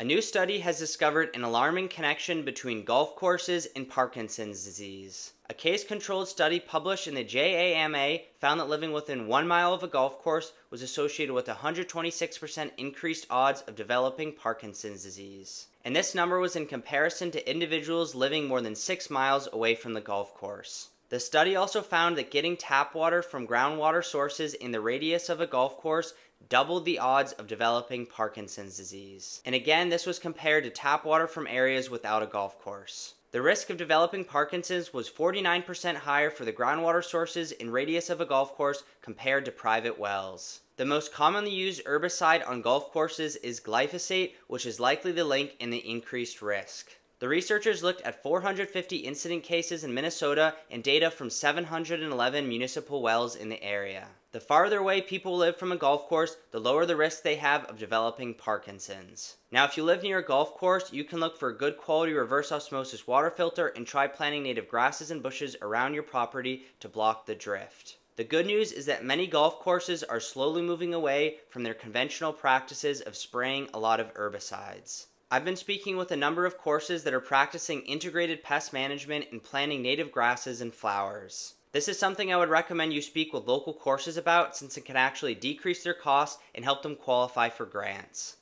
A new study has discovered an alarming connection between golf courses and Parkinson's disease. A case controlled study published in the JAMA found that living within one mile of a golf course was associated with a 126% increased odds of developing Parkinson's disease. And this number was in comparison to individuals living more than six miles away from the golf course. The study also found that getting tap water from groundwater sources in the radius of a golf course doubled the odds of developing Parkinson's disease. And again, this was compared to tap water from areas without a golf course. The risk of developing Parkinson's was 49% higher for the groundwater sources in radius of a golf course compared to private wells. The most commonly used herbicide on golf courses is glyphosate, which is likely the link in the increased risk. The researchers looked at 450 incident cases in Minnesota and data from 711 municipal wells in the area. The farther away people live from a golf course, the lower the risk they have of developing Parkinson's. Now, if you live near a golf course, you can look for a good quality reverse osmosis water filter and try planting native grasses and bushes around your property to block the drift. The good news is that many golf courses are slowly moving away from their conventional practices of spraying a lot of herbicides. I've been speaking with a number of courses that are practicing integrated pest management and planting native grasses and flowers. This is something I would recommend you speak with local courses about since it can actually decrease their costs and help them qualify for grants.